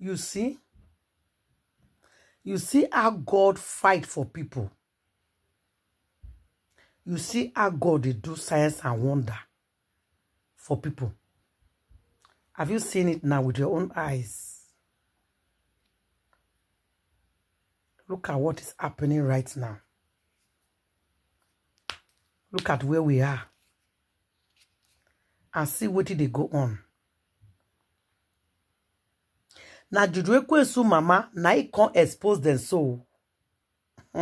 You see? You see how God fight for people. You see how God they do science and wonder for people. Have you seen it now with your own eyes? Look at what is happening right now. Look at where we are. And see what did they go on. Na juju ekwensu mama na e con expose them so.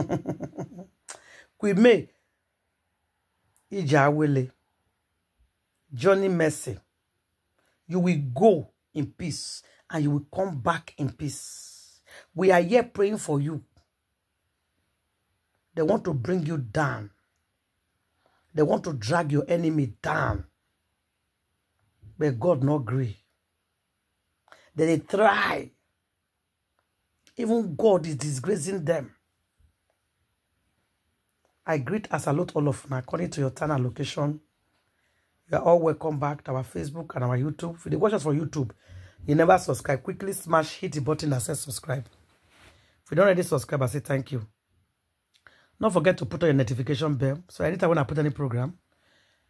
Kwime ija awele johnny mercy you will go in peace and you will come back in peace. We are here praying for you. They want to bring you down. They want to drag your enemy down. But god not agree Then they try. Even God is disgracing them. I greet as a lot all of now according to your time and location. You are all welcome back to our Facebook and our YouTube. If you watch us for YouTube, you never subscribe. Quickly smash, hit the button that says subscribe. If you don't already subscribe, I say thank you. Don't forget to put on your notification bell. So anytime when I put any program,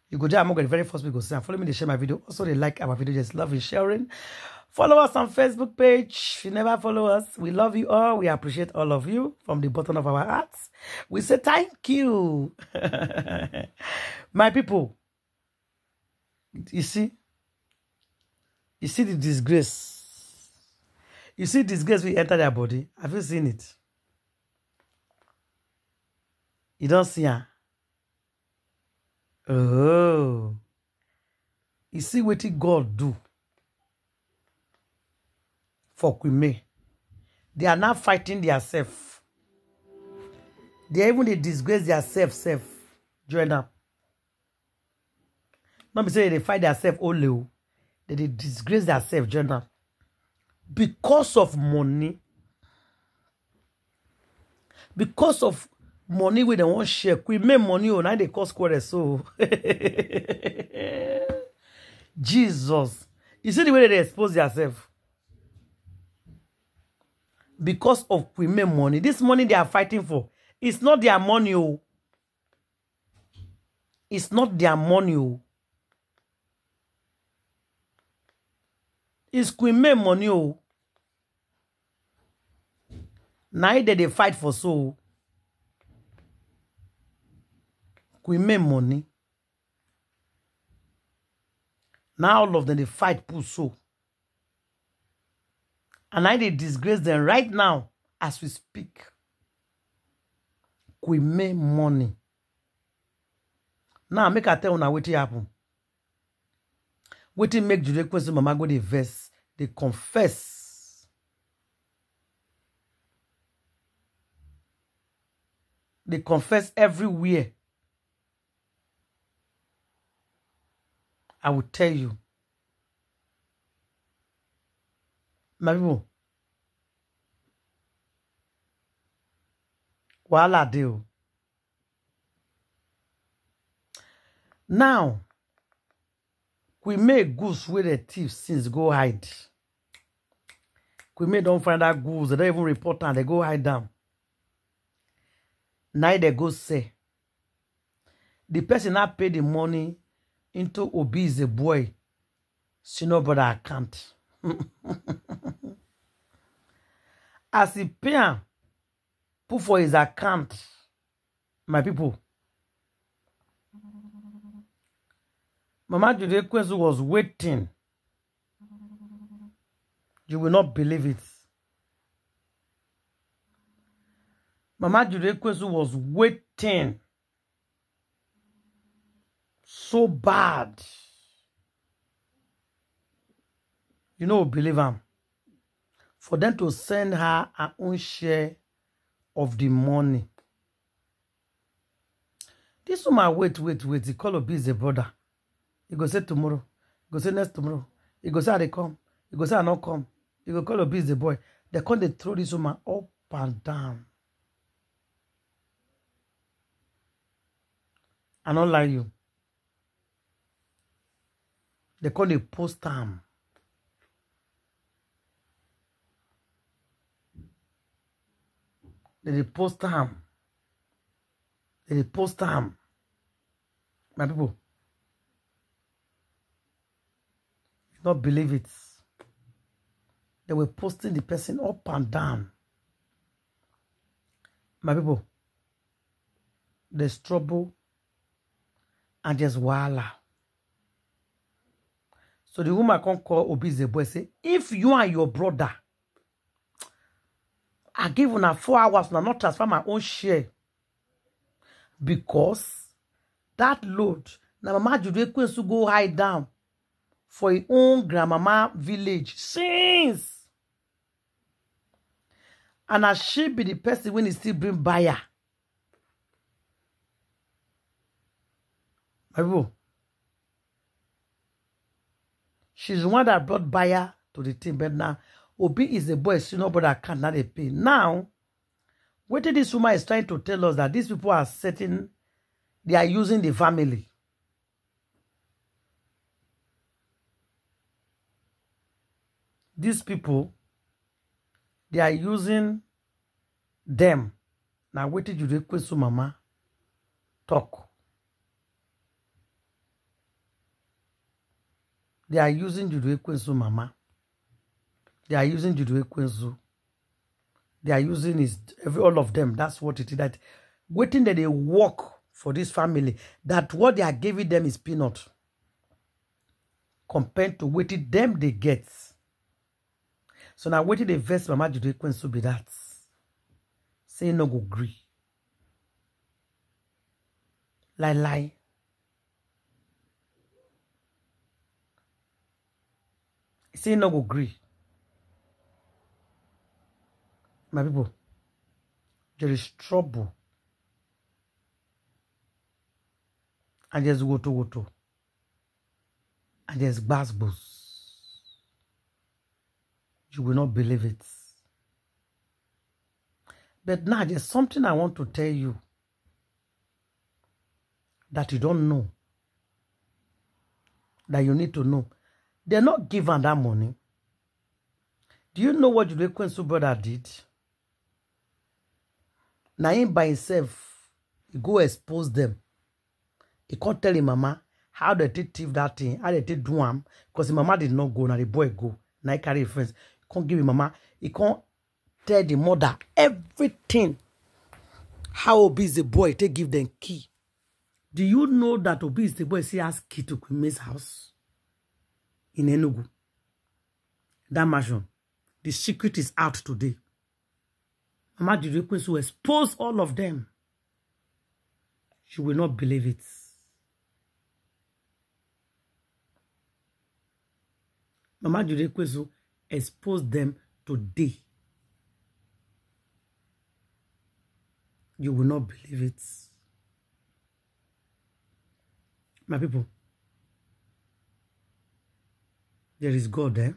you go there, I'm going very first week go and follow me to share my video. Also, they like our video, just love and sharing. Follow us on Facebook page. If you never follow us, we love you all. We appreciate all of you from the bottom of our hearts. We say thank you. My people, you see, you see the disgrace. You see disgrace we enter their body. Have you seen it? You don't see her. Oh. You see what God do for Queen They are now fighting themselves. They even they disgrace themselves self. Join up. Not be say they fight themselves only. oh. They, they disgrace themselves. Join up. Because of money. Because of money wey dem wan share Queen make money oh now they cause quarrel so jesus. You see the way they expose themselves because of Queen money. This money they are fighting for it's not their money oh. It's not their money oh. It's Queen May money oh. It dey fight for so Queen May money now all of them they fight pull so and I they disgrace them right now as we speak. Queen May money. Now make I tell una wetin happen. Wetin make Jude Quincy mama go dey verse, they confess. They confess everywhere. I will tell you. My people. Wahala dey o. Now, we make goose wey the thief since go hide. We may don't find that goose. They don't even report am. They go hide them. Now they go say. The person that pay the money into Obi is a boy. Senior brother account. As he pay put for his account, my people. Mama Jude Kwezu was waiting. You will not believe it. Mama Jude Kwezu was waiting. So bad. You know, believe him. For them to send her her own share of the money. This woman, wait, wait, wait. He call Obi a brother. He go say tomorrow. He go say next tomorrow. He go say I dey come. He go say I not come. He go call Obi a boy. They come they throw this woman up and down. I not lie you. They call it post am dem dey post am dem dey post am my people. Not believe it. They were posting the person up and down. My people there's trouble and there's wahala. So the woman can call Obi's boy say, if you and your brother, I give una four hours, na not transfer my own share. Because that load, na mama Jude Kwesu go hide down for his own grandmama village since. And as she be the person when he still bring buyer. My people, She's the one that brought buyer to the team. But now, Obi is a boy, senior brother can't not pay. Now, what this woman is trying to tell us that these people are setting, they are using the family. These people, they are using them. Now, what did you request to mama? Talk. They are using Judo Ekwensu mama. They are using Judo Ekwensu. They are using his every all of them. That's what it is. That waiting that they work for this family. That what they are giving them is peanut. Compared to waiting them they get. So now waiting the verse mama Judo Ekwensu be that. Say no go agree. Lie lie. Say no go gree. My people there is trouble. And there's woto woto. And there's gbasgbos. You will not believe it. But now there's something i want to tell you that you don't know that you need to know They're not giving that money. Do you know what Jude Kwensu brother did? Now him by himself, he go expose them. He can't tell him mama how they take thief that thing, how they take do him, because his mama did not go, now the boy go. Now he carry friends. He can't give him mama. He can't tell the mother everything. How Obi is the boy, take give them key. Do you know that Obi is the boy, see has key to Queen house? In Enugu. That mansion. The secret is out today. Mama Jide will expose all of them. You will not believe it. Mama will expose them today. You will not believe it. My people, There is God there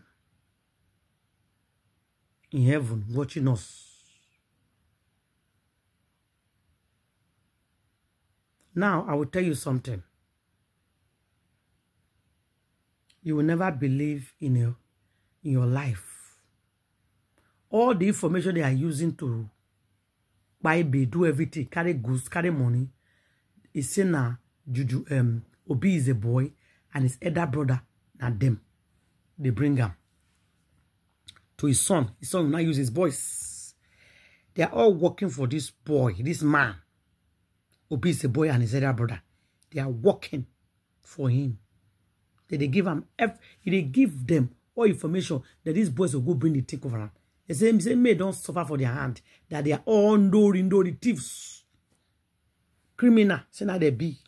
in heaven watching us. Now, I will tell you something. You will never believe in your, in your life. All the information they are using to buy, be, do everything, carry goods, carry money, is saying now, Juju, um, Obi is a boy, and his elder brother, not them they bring him to his son. His son will not use his voice. They are all working for this boy, this man. Obi is a boy and his other brother. They are working for him. They, they give him, they give them all information that these boys will go bring the thing over him. They say, may don't suffer for their hand. That they are all Ndori, Ndori thieves. Criminal. Say now they be.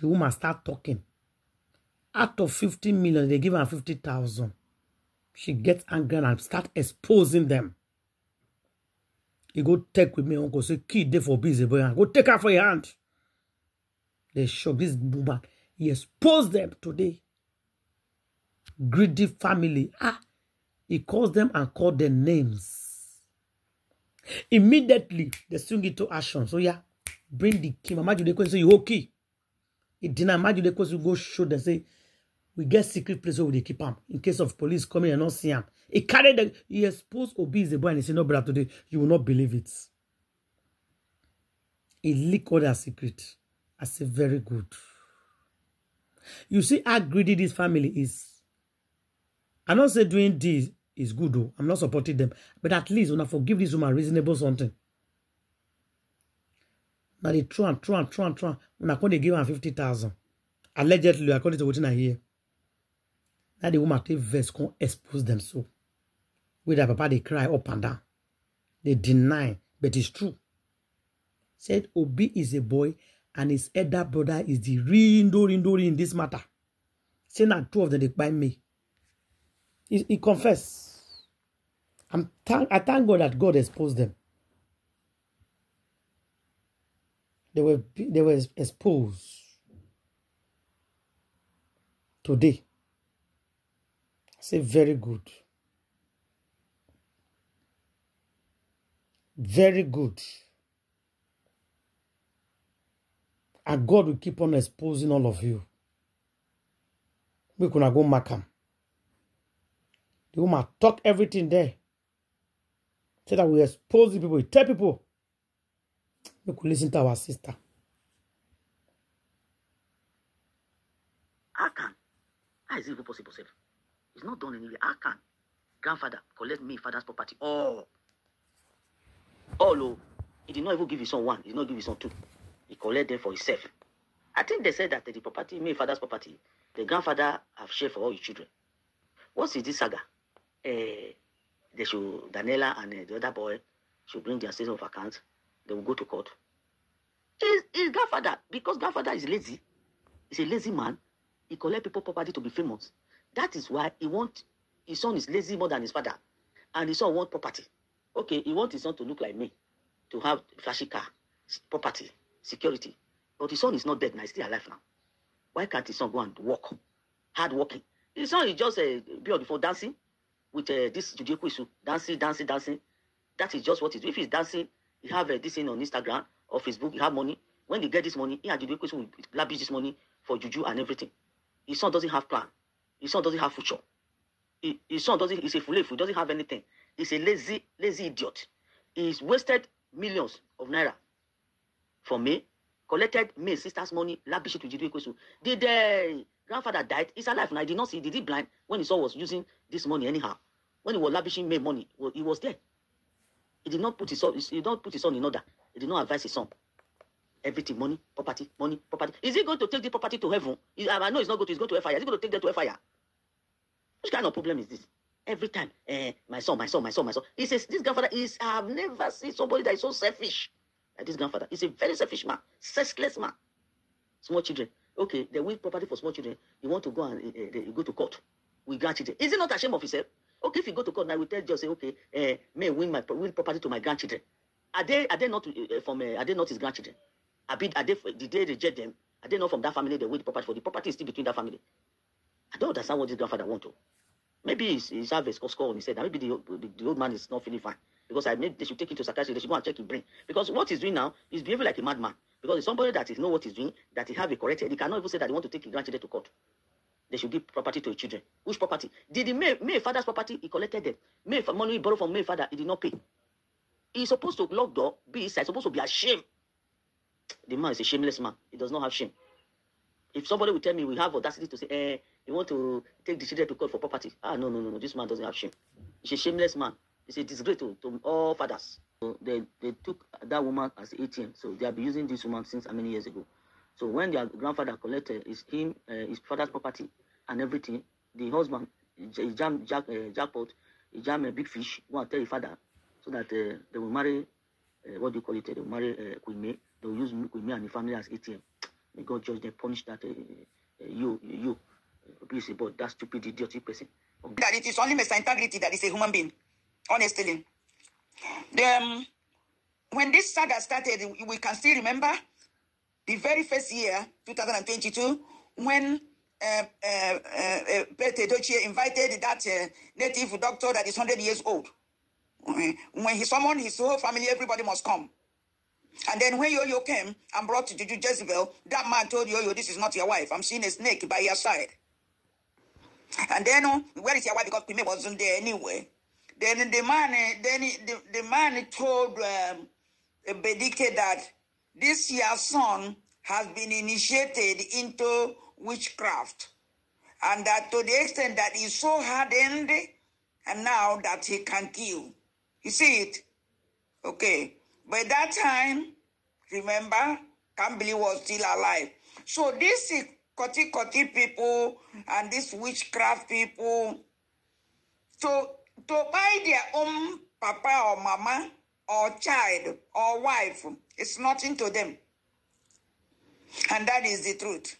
The woman start talking out of 50 million, they give her 50,000. She gets angry and start exposing them. You go take with me, uncle, say, kid, they for busy, boy. Go take her for your hand. They show this woman. He exposed them today. Greedy family. Ah, he calls them and called their names. Immediately, they swing it to action. So, yeah, bring the key. Mama, you say, you okay? It didn't imagine they go show them, say, we get secret place where we keep am in case of police coming and not see am. He carried the, he exposed Obi is a boy and he said, no, brother, today, you will not believe it. He leaked all their secret. I say, very good. You see how greedy this family is. I not say doing this is good though. I'm not supporting them. But at least I forgive this woman reasonable something. Now they try and try and try and try. When I come, they give her 50,000. Allegedly, according to what I hear. Now the woman take verse can expose them so. With their papa, they cry up and down. They deny, but it's true. Said Obi is a boy and his elder brother is the rindo rindo in this matter. Say now two of them they buy me. He, he confess. I'm thank I thank God that God exposed them. They were they were exposed today. Say very good. Very good. And God will keep on exposing all of you. We gonna go mark am. The woman talk everything there. So that we expose the people. We tell people. We could listen to our sister. How can? How is it possible, sir? It's not done anyway. How can grandfather collect me father's property? Oh. All oh, he did not even give his son one. He did not give his son two. He collected them for himself. I think they said that the property, me father's property, the grandfather have shared for all his children. What is this saga? Uh, they should, Daniela and uh, the other boy should bring their statement of account. They will go to court. His, his grandfather, because grandfather is lazy, he's a lazy man, he collect people property to be famous. That is why he want his son is lazy more than his father. And his son want property. Okay, he want his son to look like me, to have flashy car, property, security. But his son is not dead now, he's still alive now. Why can't his son go and work? Hard working. His son is just uh, be on dancing with uh, this Judeku issue. Dancing, dancing, dancing. That is just what it is. If he's dancing, he have uh, this thing on Instagram or Facebook, he have money. When he get this money, he and Judeku will lavish this money for Juju and everything. His son doesn't have plan. His son doesn't have future. He, his son doesn't, he's a fool, he doesn't have anything. He's a lazy, lazy idiot. He's wasted millions of naira for me, collected me sister's money, lavish it to Juju Ekwesu. Did the grandfather died? He's alive now. I did not see. Did he blind when his son was using this money anyhow? When he was lavishing me money, well, he was there. He did not put his son. He did not put his son in order. He did not advise his son. Everything, money, property, money, property. Is he going to take the property to heaven? I know he's not going to. He's going to fire. Is he going to take them to fire? Which kind of problem is this? Every time, eh, my son, my son, my son, my son. He says, this grandfather is, I've never seen somebody that is so selfish. Like this grandfather. He's a very selfish man, sexless man. Small children. Okay, they win property for small children. You want to go and uh, you go to court with grandchildren. Is he not ashamed of himself? Okay, if you go to court now, we tell just say, okay, uh, may win my win property to my grandchildren. Are they are they not uh, from uh, are they not his grandchildren? Are, be, are they did they reject them? Are they not from that family? They win the property for the property is still between that family. I don't understand what this grandfather want to. Maybe he's, he's have a score on his head. Maybe the, the, the old man is not feeling fine. Because I made they should take him to psychiatry. They should go and check his brain. Because what he's doing now is behaving like a madman. Because it's somebody that is know what he's doing, that he have a correct head. He cannot even say that he want to take his grandchildren to court. They should give property to his children. Which property? Did the May, May father's property, he collected them. May money he borrowed from May father, he did not pay. He's supposed to lock door, be He's supposed to be ashamed. The man is a shameless man. He does not have shame. If somebody will tell me we have audacity to say, eh, you want to take the children to court for property. Ah, no, no, no, no. This man doesn't have shame. He's a shameless man. He's a disgrace to, to all fathers. So they, they took that woman as ATM. So they have been using this woman since how many years ago. So when their grandfather collected his him uh, his father's property and everything, the husband he jam jack uh, jackpot, he jam a big fish. Go and tell his father so that uh, they will marry. Uh, what do you call it? They will marry uh, Queen May. They will use Queen May and the family as ATM. May God judge them, punish that uh, you you abuse about that stupid idiotic person. Okay. That it is only Mr. Integrity that is a human being. Honestly. The, um, when this saga started, we can still remember the very first year, 2022, when uh, uh, uh, Pete Edochie invited that uh, native doctor that is 100 years old. When he summoned his whole family, everybody must come. And then when Yo-Yo came and brought Juju Jezebel, that man told Yo-Yo, this is not your wife. I'm seeing a snake by your side. And then where is your wife? Because May wasn't there anyway. Then the man, uh, then the, the man told um, Bedike that this your son has been initiated into witchcraft, and that to the extent that he's so hardened, and now that he can kill. You see it? Okay. By that time, remember, Kambili was still alive. So these Koti Koti people and these witchcraft people, to, to buy their own papa or mama or child or wife, it's nothing to them. And that is the truth.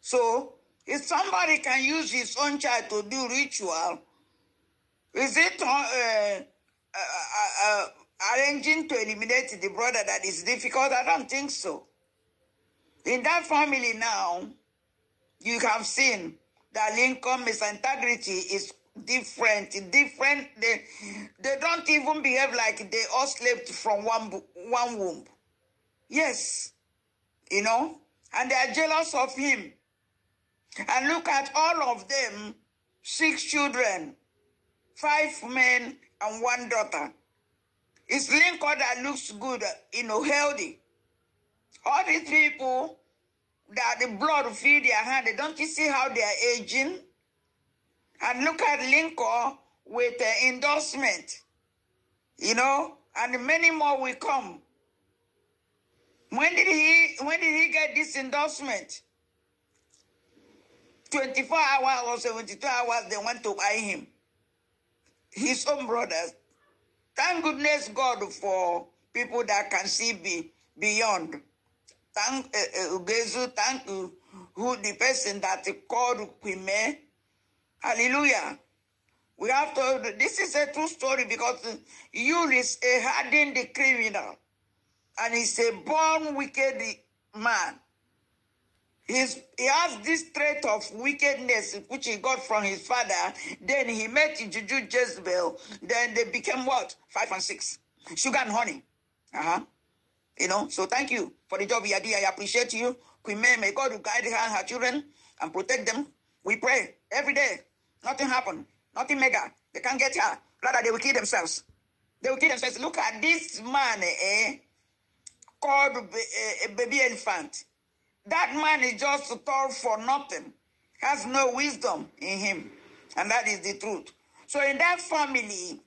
So, if somebody can use his own child to do ritual, is it uh, uh, uh, uh, arranging to eliminate the brother that is difficult? I don't think so. In that family now, you have seen that Lincoln misintegrity is different. Different. They, they don't even behave like they all slept from one, one womb. Yes. You know? And they are jealous of him. And look at all of them, six children, five men and one daughter. It's Lincoln that looks good, you know, healthy. All these people that the blood fill their hand, don't you see how they are aging? And look at Lincoln with the endorsement, you know, and many more will come. When did he when did he get this endorsement? 24 hours or 72 hours they went to buy him. His own brothers. Thank goodness God for people that can see be, beyond. Thank uh, uh, thank you, who the person that called Kwime. Hallelujah. We have to, this is a true story because you is a hardened criminal and he's a born wicked man. He's, he has this trait of wickedness which he got from his father. Then he met Juju Jezebel. Then they became what? Five and six. Sugar and honey. Uh-huh. You know, so thank you for the job you are doing. I appreciate you. Queen May, may God guide her and her children and protect them. We pray every day. Nothing happened. Nothing mega. They can't get her. Rather, they will kill themselves. They will kill themselves. Look at this man, eh? Called a baby elephant. That man is just tall for nothing, has no wisdom in him. And that is the truth. So in that family,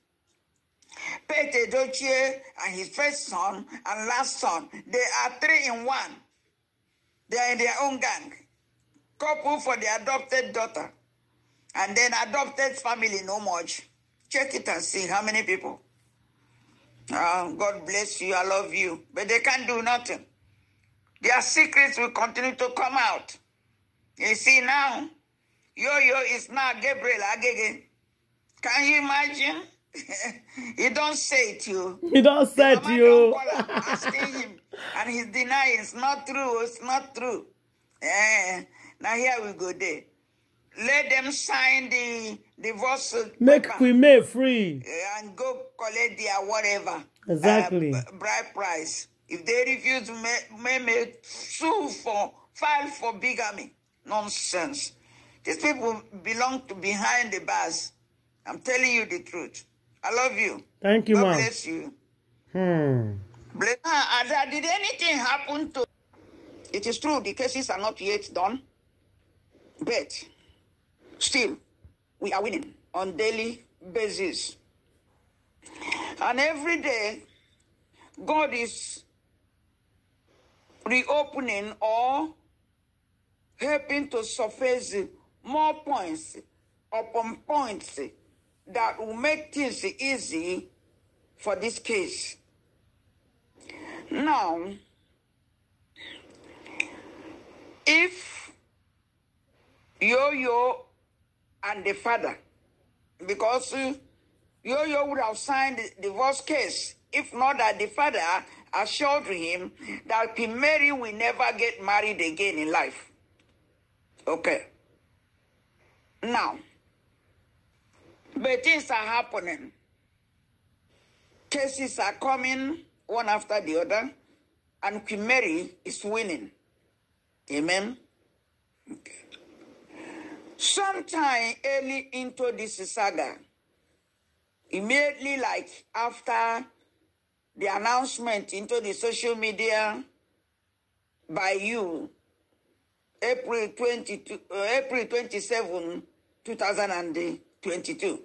Pete Edochie and his first son and last son, they are three in one. They are in their own gang. Couple for the adopted daughter. And then adopted family, no much. Check it and see how many people. Uh, God bless you. I love you. But they can't do nothing. Their secrets will continue to come out. You see now, Yo-Yo is now Gabriel Agege. Can you imagine? He don't say it you. He don't say it you. asking him, and he's denying it's not true. It's not true. Eh. Now here we go there. Let them sign the divorce. Make paper, free. eh, and go collect their whatever. Exactly. Uh, b- bride price. If they refuse, may, may sue for file for bigamy. Nonsense. These people belong to behind the bars. I'm telling you the truth. I love you. Thank you, God ma'am. bless you. Hmm. Bless. Uh, did anything happen to? It is true. The cases are not yet done, but still, we are winning on daily basis. And every day, God is reopening or helping to surface more points upon points that will make things easy for this case. Now, if Yo-Yo and the father, because Yo-Yo would have signed the divorce case if not that the father assured him that Queen Mary will never get married again in life. Okay. Now, but things are happening. Cases are coming one after the other, and Queen Mary is winning. Amen. Sometime early into this saga, immediately like after the announcement into the social media by you, April 22, uh, April 27, 2022.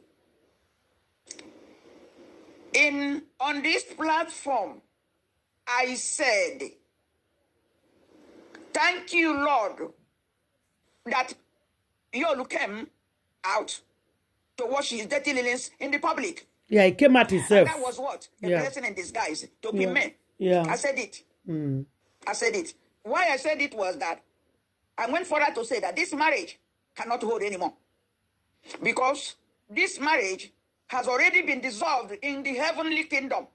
In on this platform, I said, Thank you, Lord, that Yolu came out to wash his dirty linen in the public. Yeah, he came out himself. That was what? A Yeah. blessing in disguise to be Yeah. men. Yeah. I said it. Mm. I said it. Why I said it was that I went further to say that this marriage cannot hold anymore. Because this marriage has already been dissolved in the heavenly kingdom.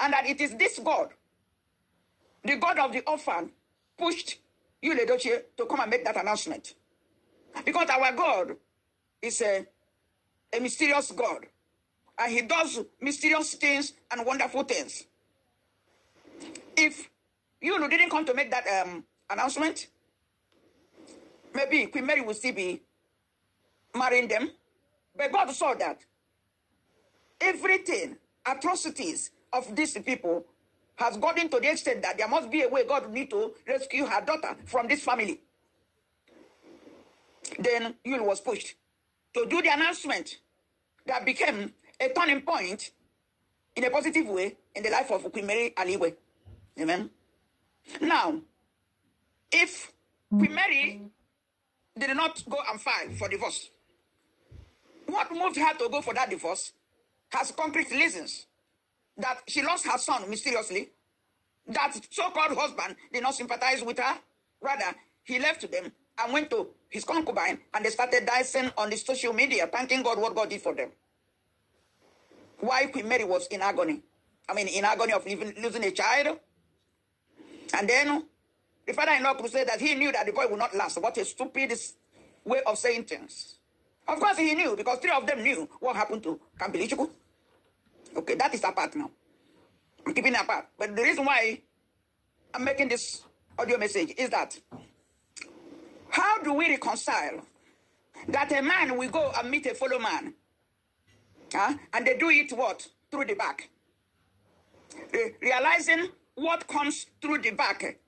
And that it is this God, the God of the orphan, pushed you, Ledoche, to come and make that announcement. Because our God is a, a mysterious God. And he does mysterious things and wonderful things. If you didn't come to make that um, announcement, maybe Queen Mary will still be marrying them. But God saw that everything, atrocities of these people has gotten to the extent that there must be a way God need to rescue her daughter from this family. Then Yul was pushed to do the announcement that became a turning point in a positive way in the life of Queen Mary Aligwe. Amen. Now, if Queen Mary did not go and file for divorce, what moved her to go for that divorce has concrete reasons. That she lost her son mysteriously, that so-called husband did not sympathize with her. Rather, he left them and went to his concubine and they started dancing on the social media, thanking God what God did for them. Why Queen Mary was in agony. I mean, in agony of even losing a child. And then the father-in-law could say that he knew that the boy would not last. What a stupid way of saying things. Of course he knew, because three of them knew what happened to Kambilichukwu. Okay, that is apart now. I'm keeping it apart. But the reason why I'm making this audio message is that how do we reconcile that a man will go and meet a fellow man huh? and they do it what? Through the back. Re- realizing what comes through the back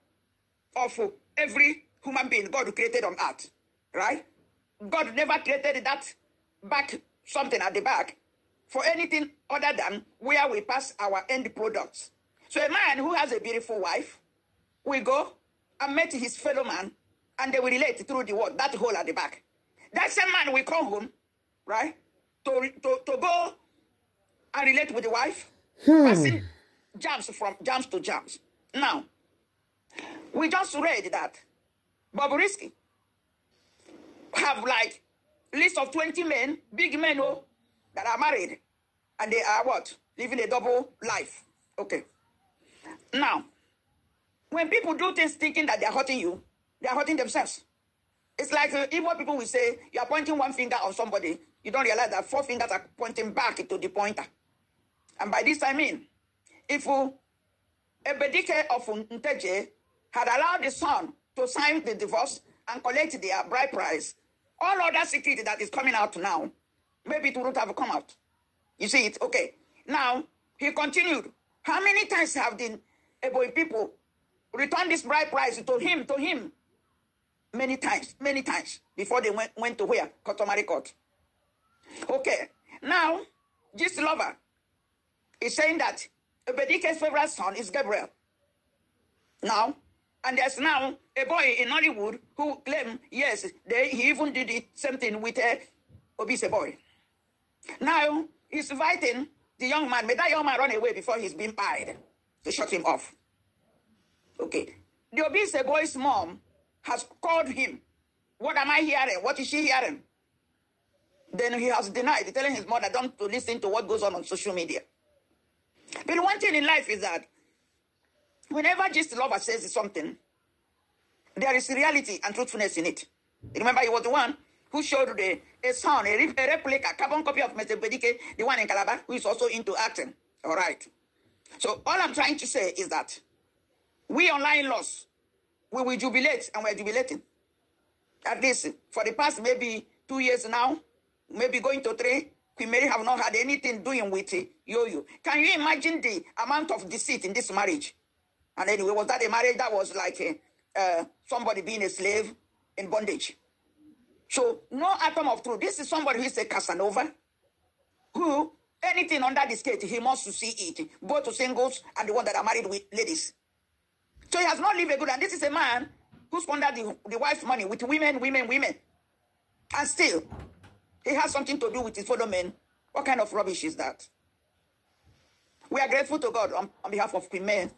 of every human being God created on earth, right? God never created that back something at the back for anything other than where we pass our end products. So a man who has a beautiful wife will go and meet his fellow man and they will relate through the word, that hole at the back. That same man will come home, right, to, to, to go and relate with the wife, hmm. passing jams from jams to jams. Now, we just read that Bobrisky have like list of 20 men, big men oh, that are married. And they are what? Living a double life. Okay. Now, when people do things thinking that they are hurting you, they are hurting themselves. It's like uh, Igbo people will say, you are pointing one finger on somebody. You don't realize that four fingers are pointing back to the pointer. And by this I mean, if uh, Ebedike of Nteje had allowed the son to sign the divorce and collect their bride price, all other secret that is coming out now, maybe it wouldn't have come out. You see it? Okay. Now, he continued. How many times have the Eboy people returned this bride price to him, to him? Many times, many times, before they went, went to where? Customary court. Okay. Now, this lover is saying that Ebedike's favorite son is Gabriel. Now, and there's now a boy in Hollywood who claimed, yes, they, he even did it same thing with uh, a obese boy. Now he's inviting the young man. May that young man run away before he's been pied to shut him off. Okay. The obese boy's mom has called him. What am I hearing? What is she hearing? Then he has denied, telling his mother don't to listen to what goes on on social media. But one thing in life is that whenever just lover says something, there is reality and truthfulness in it. Remember, he was the one who showed the, a son, a, re- a replica, carbon copy of Mr. Bedike, the one in Calabar, who is also into acting. All right. So all I'm trying to say is that we online laws, we will jubilate and we're jubilating. At least for the past maybe two years now, maybe going to three, Queen Mary have not had anything doing with Yo-Yo. Can you imagine the amount of deceit in this marriage? And anyway, was that a marriage that was like uh, uh, somebody being a slave in bondage? So no atom of truth. This is somebody who is a Casanova, who anything under the skate, he wants to see it, both to singles and the one that are married with ladies. So he has not lived a good, and this is a man who squandered the, the wife's money with women, women, women. And still, he has something to do with his fellow men. What kind of rubbish is that? We are grateful to God on, on behalf of Queen Mary.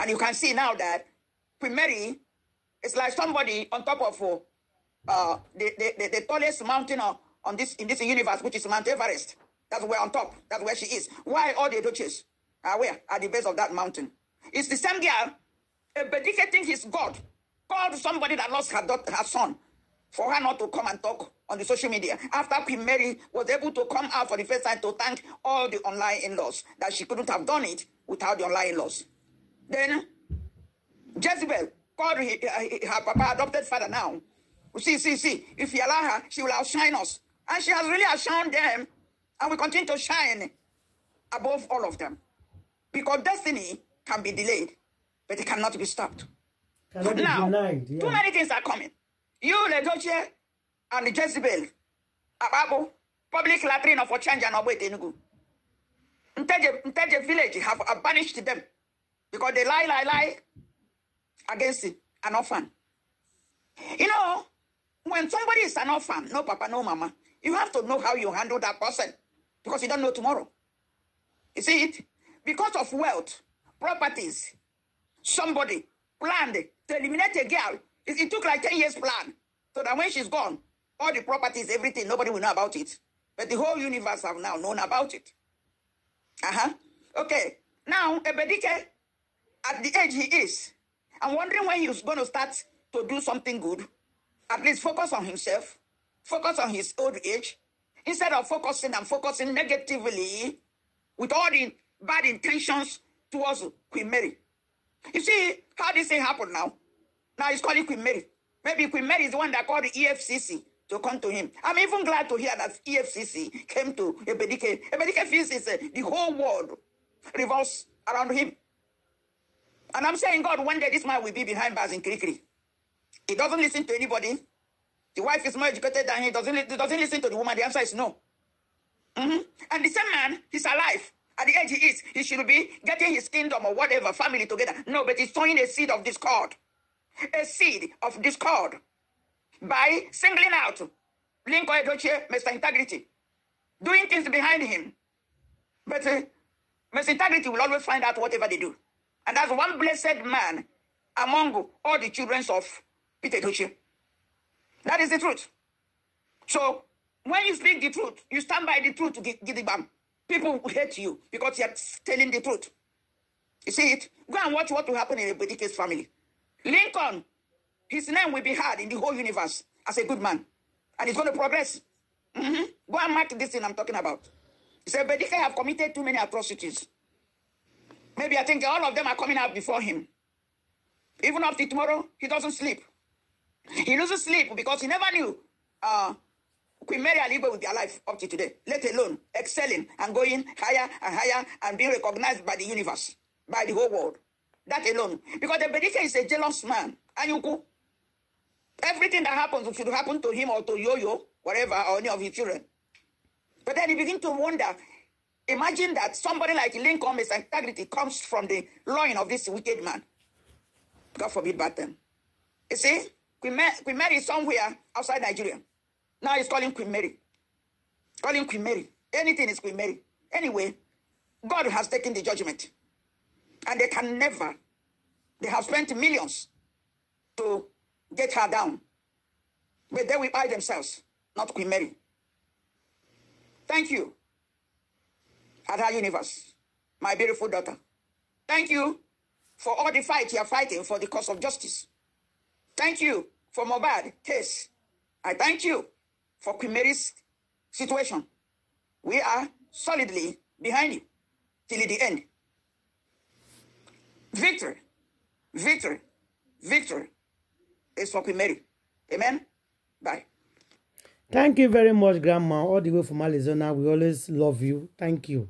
And you can see now that Queen Mary is like somebody on top of uh, the, the, the, the tallest mountain on, on this in this universe, which is Mount Everest. That's where on top. That's where she is. Why all the Duchess are where? At the base of that mountain. It's the same girl dedicating his God, called somebody that lost her daughter, her son, for her not to come and talk on the social media. After Queen Mary was able to come out for the first time to thank all the online in-laws, that she couldn't have done it without the online in-laws. Then Jezebel called he- he- her papa adopted father now. See, see, see, if you allow her, she will outshine us. And she has really outshined them, and we continue to shine above all of them. Because destiny can be delayed, but it cannot be stopped. Cannot be Now, denied. too many things are coming. Yul Edochie, and the Jezebel, Ababo, public latrine of Ochanja and Obo Enugu. Nteje, village have banished them because they lie, lie, lie against it, an orphan. You know, when somebody is an orphan, no papa, no mama, you have to know how you handle that person because you don't know tomorrow. You see it? Because of wealth, properties, somebody planned to eliminate a girl. It, it took like 10 years plan. So that when she's gone, all the properties, everything, nobody will know about it. But the whole universe have now known about it. Uh-huh. Okay. Now, Ebedike, at the age he is, I'm wondering when he's going to start to do something good. At least focus on himself, focus on his old age, instead of focusing and focusing negatively with all the bad intentions towards Queen Mary. You see how this thing happened now? Now he's calling Queen Mary. Maybe Queen Mary is the one that called the EFCC to come to him. I'm even glad to hear that EFCC came to Ebedike. Ebedike feels uh, the whole world revolves around him. And I'm saying, God, one day this man will be behind bars in Kirikiri. He doesn't listen to anybody. The wife is more educated than he doesn't, li- doesn't listen to the woman. The answer is no. Mhm. And the same man, he's alive. At the age he is, he should be getting his kingdom or whatever, family together. No, but he's sowing a seed of discord. A seed of discord. By singling out Lincoln Edochie, Mr. Integrity. Doing things behind him. But uh, Mr. Integrity will always find out whatever they do. And that's one blessed man among all the children of Peter Edochie. That is the truth. So when you speak the truth, you stand by the truth to give, give the bam. People will hate you because you're telling the truth. You see it? Go and watch what will happen in Ebedike's family. Lincoln, his name will be heard in the whole universe as a good man. And he's going to progress. Mhm. Go and mark this thing I'm talking about. He said, Ebedike have committed too many atrocities. Maybe I think all of them are coming out before him. Even up to tomorrow, he doesn't sleep. He loses sleep because he never knew uh, Queen Mary Alibo would be alive up to today, let alone excelling and going higher and higher and being recognized by the universe, by the whole world. That alone. Because the Bedike is a jealous man. Anyuku. Everything that happens should happen to him or to Yo-Yo, whatever, or any of his children. But then you begin to wonder, imagine that somebody like Lincoln Mr. Integrity comes from the loin of this wicked man. God forbid bad them. You see, Queen, Ma- Queen Mary is somewhere outside Nigeria. Now he's calling Queen Mary. Calling Queen Mary. Anything is Queen Mary. Anyway, God has taken the judgment. And they can never, they have spent millions to get her down. But they will buy themselves, not Queen Mary. Thank you, Ada Universe, my beautiful daughter. Thank you for all the fight you are fighting for the cause of justice. Thank you for Mobad case. I thank you for Queen Mary's situation. We are solidly behind you till the end. Victory, victory, victory is for Queen Mary. Amen. Bye. Thank you very much, Grandma. All the way from Arizona. We always love you. Thank you.